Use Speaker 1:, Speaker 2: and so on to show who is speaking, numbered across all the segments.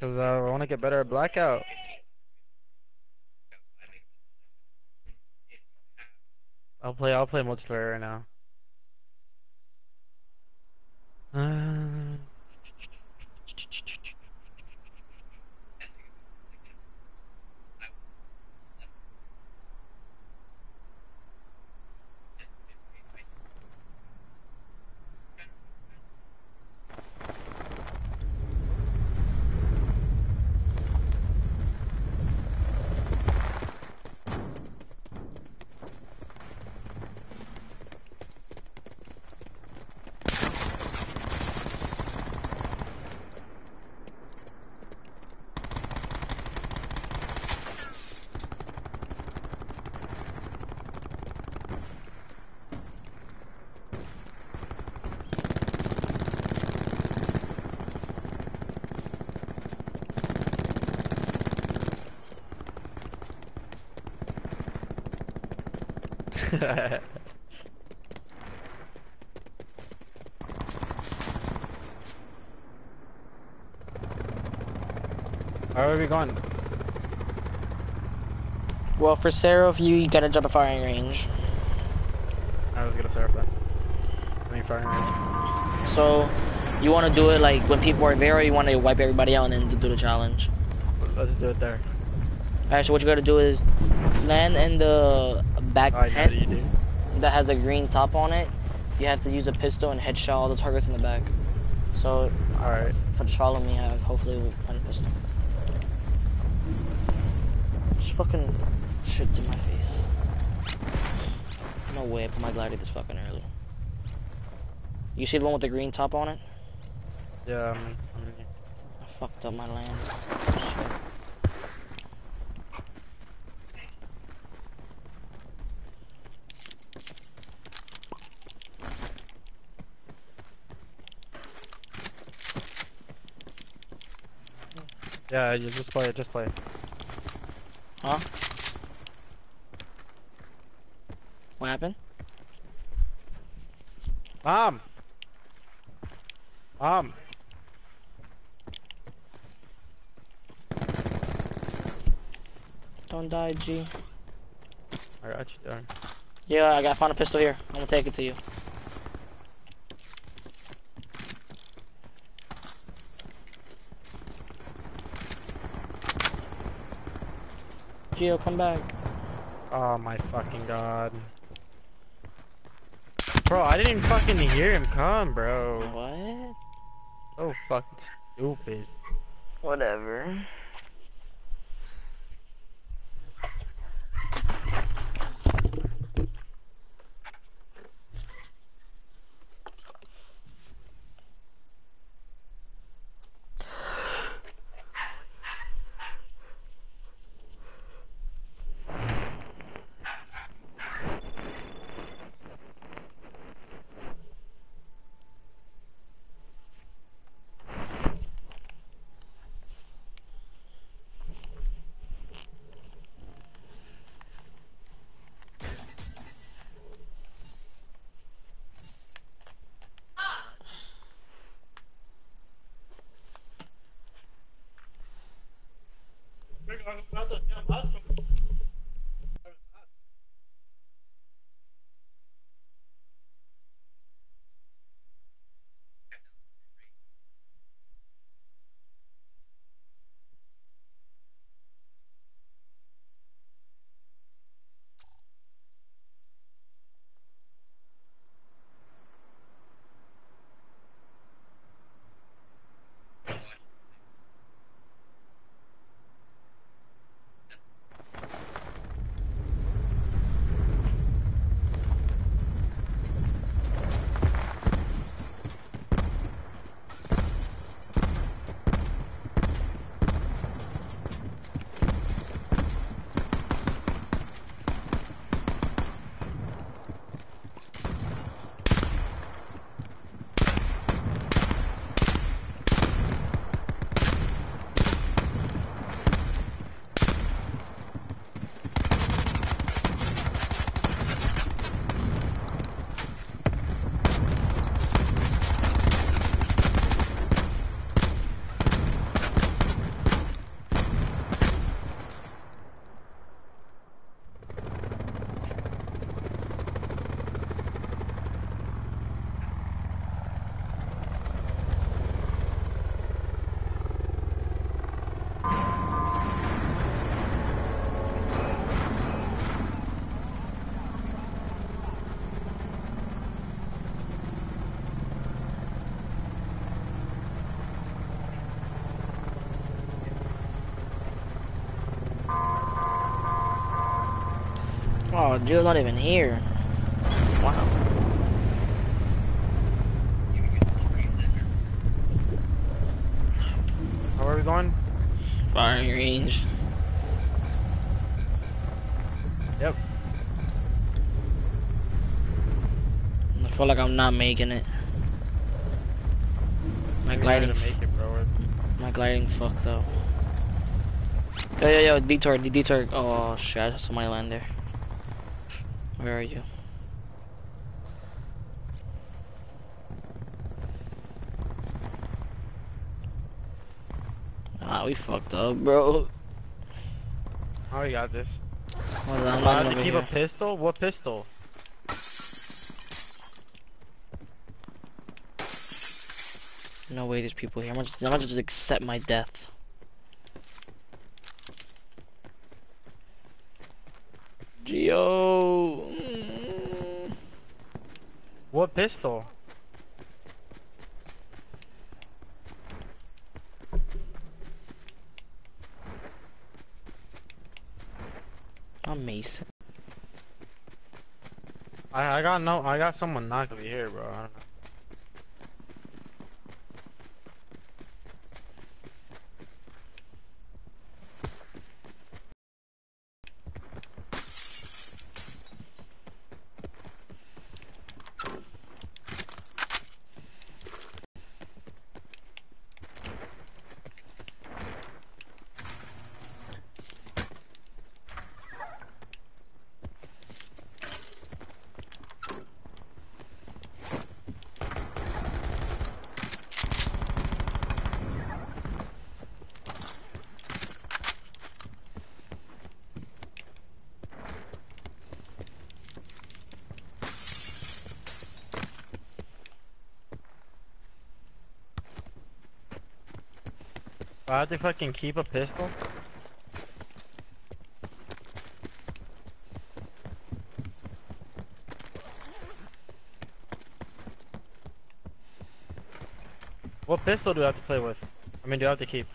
Speaker 1: Cause uh, I want to get better at blackout. I'll play. I'll play multiplayer right now. Uh... Where are we going?
Speaker 2: Well, for Seraph, you, you gotta jump a firing range.
Speaker 1: I was gonna Seraph then. I mean firing range.
Speaker 2: So, you want to do it like when people are there, or you want to wipe everybody out and then do the challenge?
Speaker 1: Let's do it there.
Speaker 2: Alright, so what you gotta do is land in the back
Speaker 1: I
Speaker 2: tent
Speaker 1: that you do.
Speaker 2: that has a green top on it. You have to use a pistol and headshot all the targets in the back. So,
Speaker 1: Alright.
Speaker 2: just follow me, I hopefully we'll find a pistol. Just fucking shit's in my face. No way I put my glider this fucking early. You see the one with the green top on it?
Speaker 1: Yeah, I'm, I'm.
Speaker 2: I fucked up my land. Shit.
Speaker 1: Yeah, you just play it, just play it.
Speaker 2: Huh? What happened?
Speaker 1: Mom! Mom!
Speaker 2: Don't die, G.
Speaker 1: I got you, darn.
Speaker 2: Yeah, I got found a pistol here. I'm gonna take it to you. Gio, come back.
Speaker 1: Oh my fucking god. Bro, I didn't even fucking hear him come, bro.
Speaker 2: What?
Speaker 1: So fucking stupid.
Speaker 2: Whatever. forma que eu adotei a máscara, Oh, Jill's not even here. Wow.
Speaker 1: Where are we going?
Speaker 2: Firing range.
Speaker 1: Yep.
Speaker 2: I feel like I'm not making it. My
Speaker 1: You're
Speaker 2: gliding,
Speaker 1: it, bro.
Speaker 2: my gliding fucked up. Yo, yo, yo, detour, detour. Oh shit, I saw somebody land there. Where are you? Ah, we fucked up, bro.
Speaker 1: Oh, we got this.
Speaker 2: On, I'm
Speaker 1: I
Speaker 2: not
Speaker 1: have
Speaker 2: over
Speaker 1: to keep
Speaker 2: here.
Speaker 1: a pistol? What pistol?
Speaker 2: No way, there's people here. I'm gonna, just, I'm gonna just accept my death. Gio.
Speaker 1: What pistol?
Speaker 2: I'm Mason.
Speaker 1: I I got no. I got someone knocked over here, bro. I have to fucking keep a pistol? What pistol do I have to play with? I mean, do I have to keep?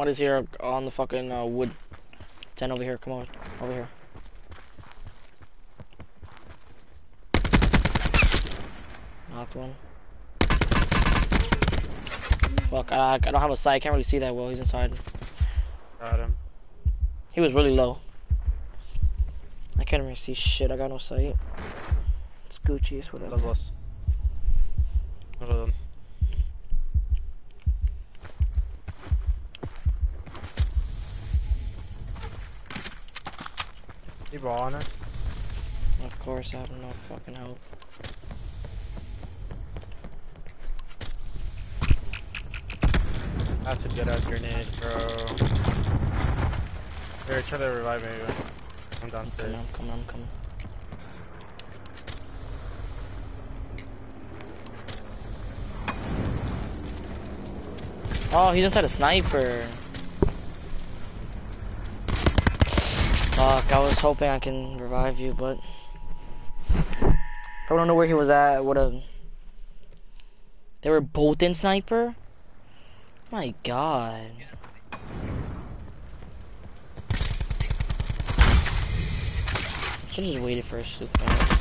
Speaker 2: Somebody's here on the fucking uh, wood tent over here. Come on, over here. Knocked one. Fuck, I, I don't have a sight. I can't really see that well. He's inside.
Speaker 1: Got him.
Speaker 2: He was really low. I can't even see shit. I got no sight. It's Gucci. It's whatever.
Speaker 1: Los dos. You balling it?
Speaker 2: Of course, I have no fucking health.
Speaker 1: That's a good ass grenade, bro. Here, try to revive me. I'm downstairs.
Speaker 2: I'm coming. I'm coming. Oh, he's inside a sniper. Fuck, I was hoping I can revive you, but I don't know where he was at, what would've. They were both in sniper. My God. Should just waited for a super.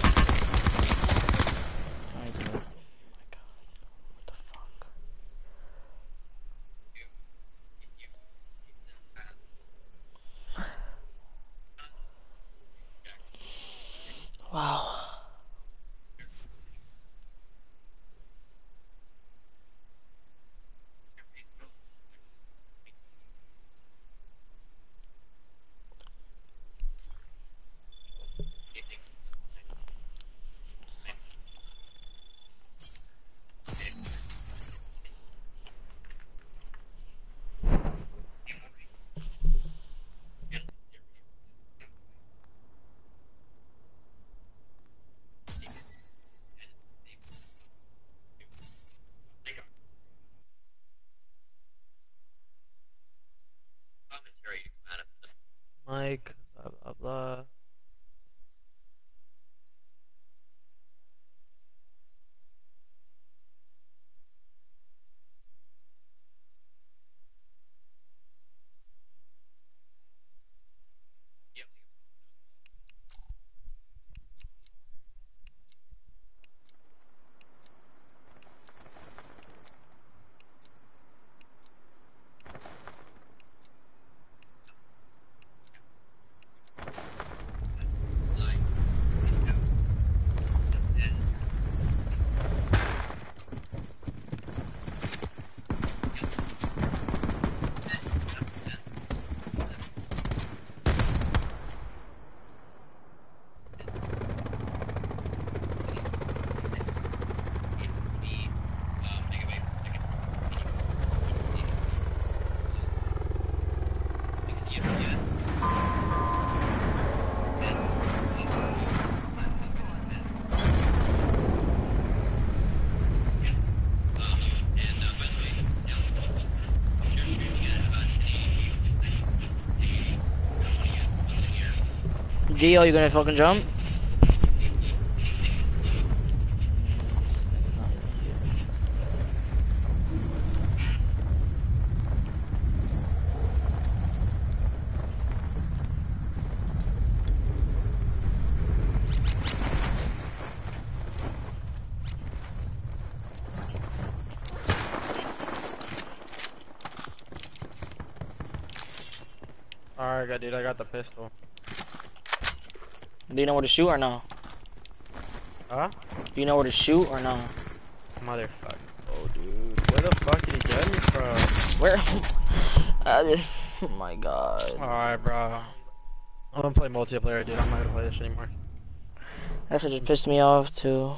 Speaker 2: like Gio, you gonna fucking jump?
Speaker 1: Alright, dude, I got the pistol.
Speaker 2: Do you know where to shoot or no?
Speaker 1: Huh?
Speaker 2: Do you know where to shoot or no?
Speaker 1: Motherfucker. Oh, dude. Where the fuck did he get me from?
Speaker 2: Where? I just, uh, oh my god.
Speaker 1: Alright, bro. I'm gonna play multiplayer, dude. I'm not gonna play this anymore.
Speaker 2: That shit just pissed me off too.